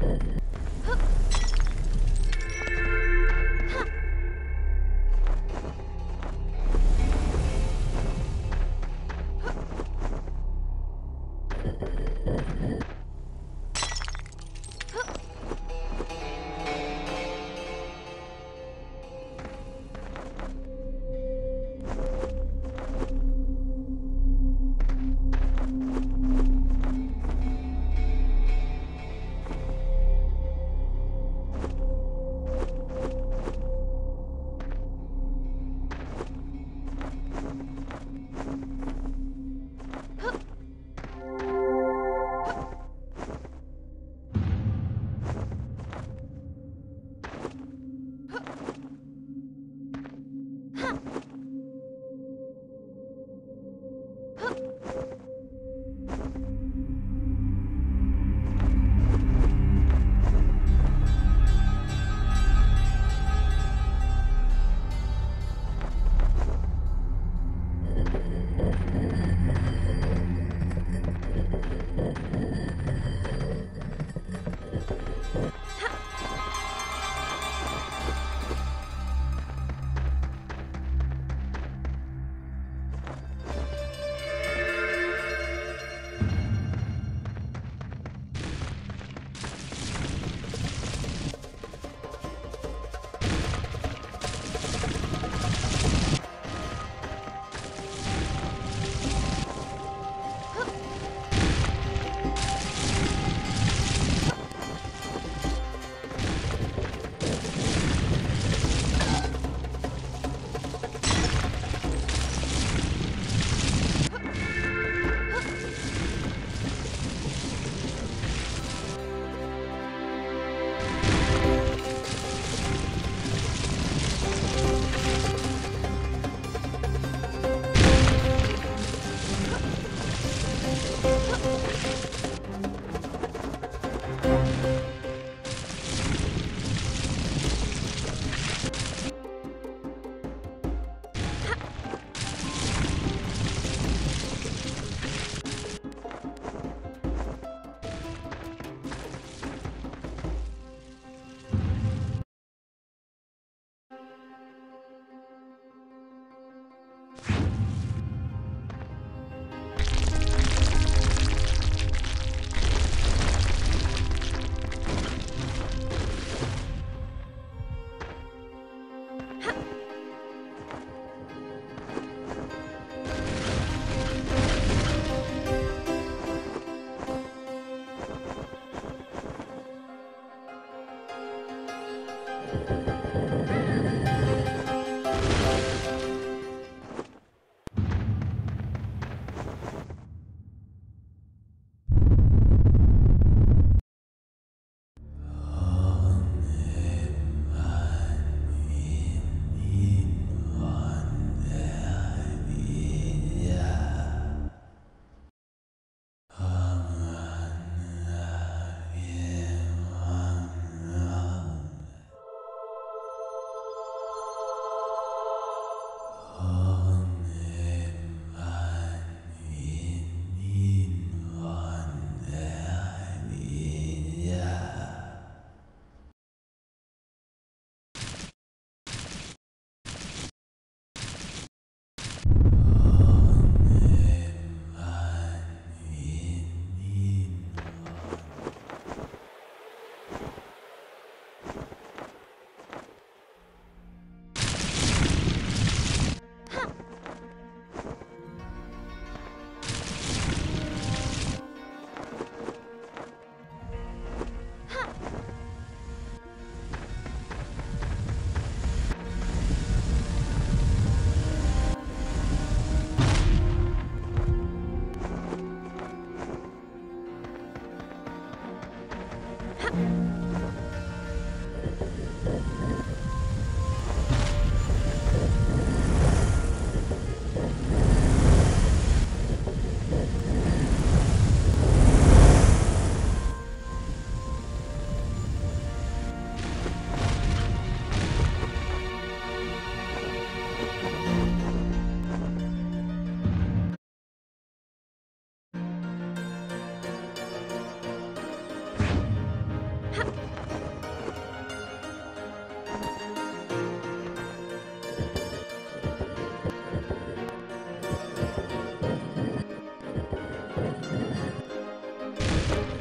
Uh, you